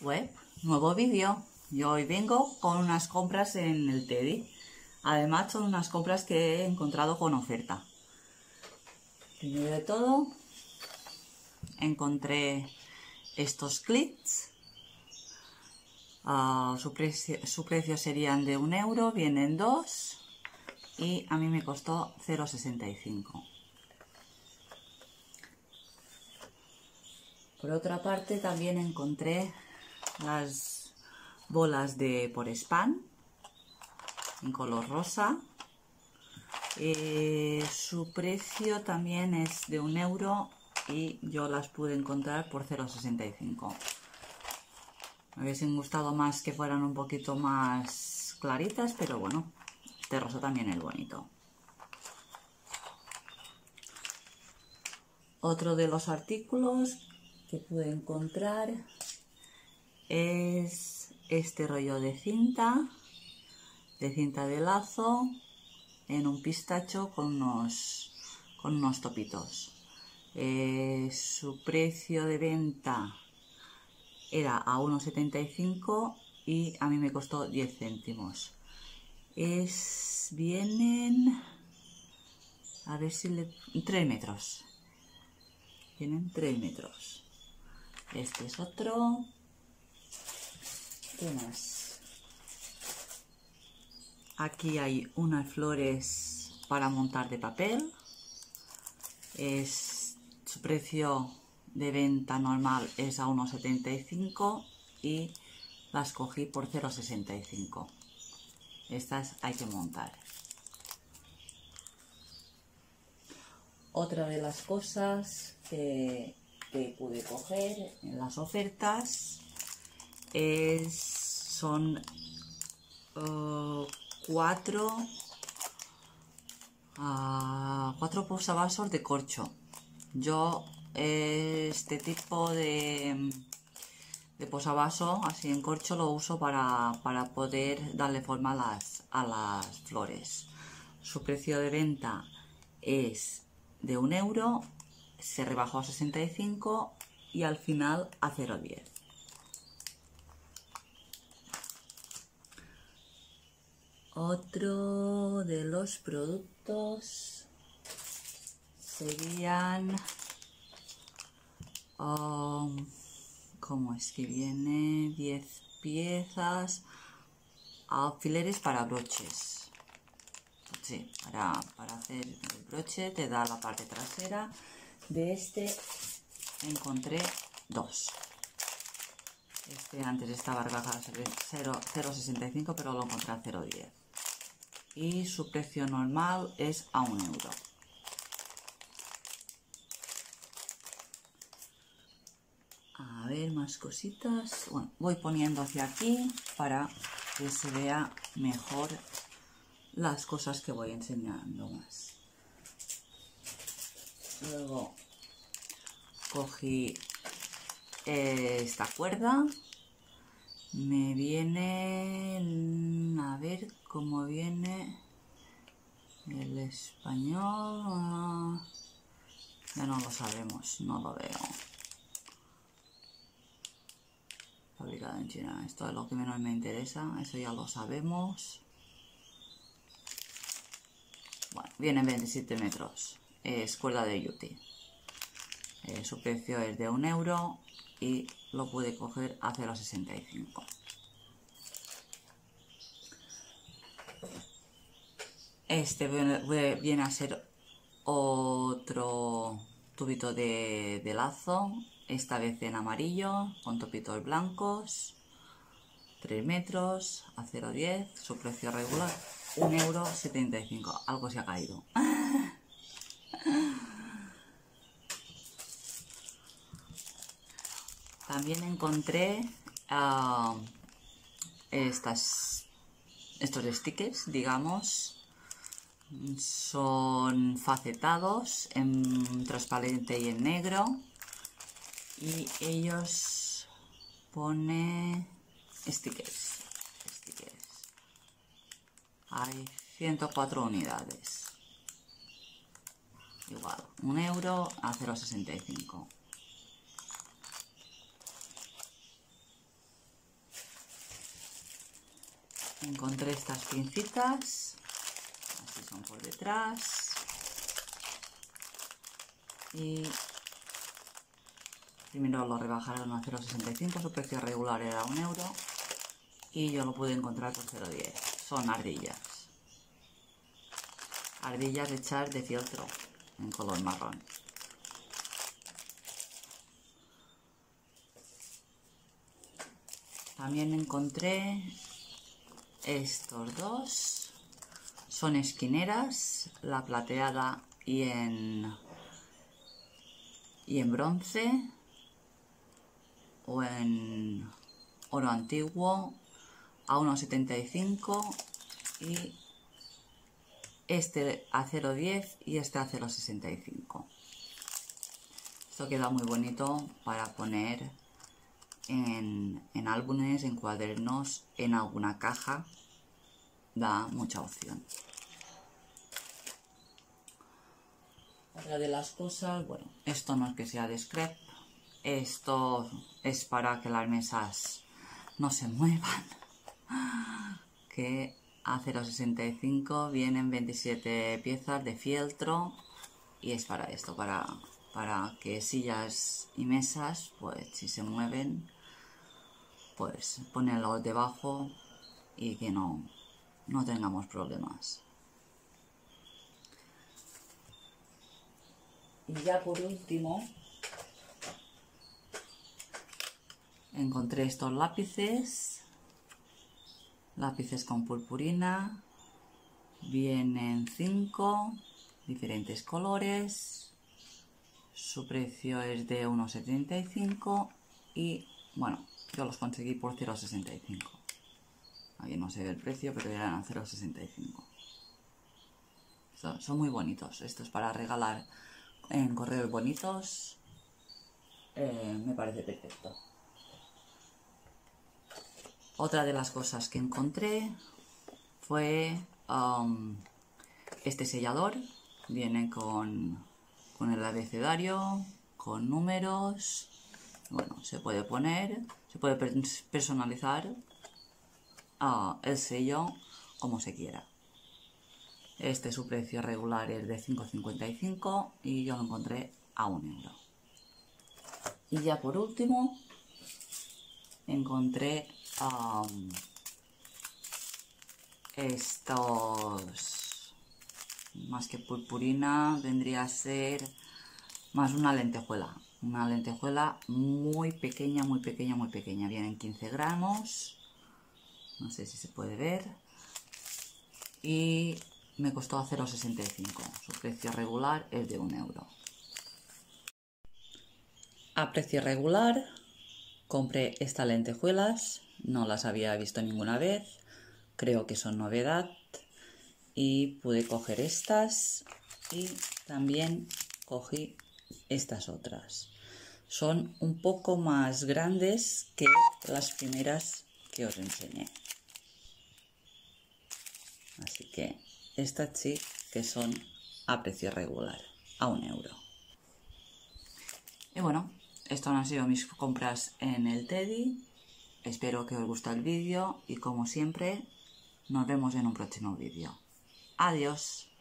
web, nuevo vídeo. Yo hoy vengo con unas compras en el Teddy. Además son unas compras que he encontrado con oferta. Primero de todo, encontré estos clips. Ah, su, precio, su precio serían de un euro, vienen dos y a mí me costó 0,65. Por otra parte también encontré las bolas de por spam en color rosa. Eh, su precio también es de un euro y yo las pude encontrar por 0,65. Me hubiesen gustado más que fueran un poquito más claritas, pero bueno, de rosa también es bonito. Otro de los artículos que pude encontrar es este rollo de cinta, de cinta de lazo en un pistacho con unos, con unos topitos. Eh, su precio de venta era a 1,75 y a mí me costó 10 céntimos. Es, vienen, a ver si le, 3 metros. Tienen 3 metros. Este es otro. ¿Qué? Aquí hay unas flores para montar de papel. Es, su precio de venta normal es a 1,75 y las cogí por 0,65. Estas hay que montar. Otra de las cosas que que pude coger en las ofertas es, son uh, cuatro, uh, cuatro posavasos de corcho. Yo este tipo de, de posavasos así en corcho lo uso para, para poder darle forma a las, a las flores. Su precio de venta es de un euro se rebajó a 65 y al final a 0,10. Otro de los productos serían, um, ¿cómo es que viene? 10 piezas, alfileres para broches. Sí, para, para hacer el broche te da la parte trasera de este encontré dos. Este antes estaba rebajado a 0,65 pero lo encontré a 0,10. Y su precio normal es a un euro. A ver, más cositas. Bueno, voy poniendo hacia aquí para que se vea mejor las cosas que voy enseñando más. Luego cogí esta cuerda. Me viene, a ver cómo viene el español. Ya no lo sabemos, no lo veo. Fabricado en China. Esto es lo que menos me interesa, eso ya lo sabemos. Bueno, viene 27 metros es cuerda de Yuti. Eh, su precio es de un euro y lo pude coger a 0,65. Este viene a ser otro tubito de, lazo, esta vez en amarillo, con topitos blancos, 3 metros a 0,10, su precio regular, 1,75 euro, algo se ha caído. También encontré uh, estas, estos stickers, digamos, son facetados en transparente y en negro y ellos pone stickers, stickers. Hay 104 unidades igual, un euro a 0,65. Encontré estas pincitas, así son por detrás. Y primero lo rebajaron a 0,65, su precio regular era un euro y yo lo pude encontrar por 0,10. Son ardillas. Ardillas de echar de fieltro en color marrón. También encontré estos dos. Son esquineras, la plateada y en, y en bronce o en oro antiguo a 1,75 y este a 0,10 y este a 0,65. Esto queda muy bonito para poner en, en álbumes, en cuadernos, en alguna caja. Da mucha opción. Otra de las cosas, bueno, esto no es que sea de scrap, esto es para que las mesas no se muevan. Que a 0,65 vienen 27 piezas de fieltro y es para esto, para, para que sillas y mesas, pues si se mueven, pues ponerlo debajo y que no, no tengamos problemas. Y ya por último, encontré estos lápices, lápices con purpurina, vienen 5 diferentes colores, su precio es de 1,75 y bueno, yo los conseguí por 0,65. Aquí no sé el precio, pero eran 0,65. Son, son, muy bonitos. Estos para regalar en correos bonitos. Eh, me parece perfecto. Otra de las cosas que encontré fue um, este sellador. Viene con, con el abecedario, con números. Bueno, se puede poner se puede personalizar uh, el sello como se quiera. Este su precio regular es de 5,55 y yo lo encontré a un euro. Y ya por último encontré estos más que purpurina vendría a ser más una lentejuela una lentejuela muy pequeña, muy pequeña, muy pequeña. Vienen 15 gramos. No sé si se puede ver. Y me costó a 0,65. Su precio regular es de 1 euro. A precio regular compré estas lentejuelas. No las había visto ninguna vez. Creo que son novedad. Y pude coger estas. Y también cogí estas otras son un poco más grandes que las primeras que os enseñé. Así que estas sí que son a precio regular, a un euro. Y bueno, estas han sido mis compras en el Teddy. Espero que os guste el vídeo y como siempre, nos vemos en un próximo vídeo. Adiós.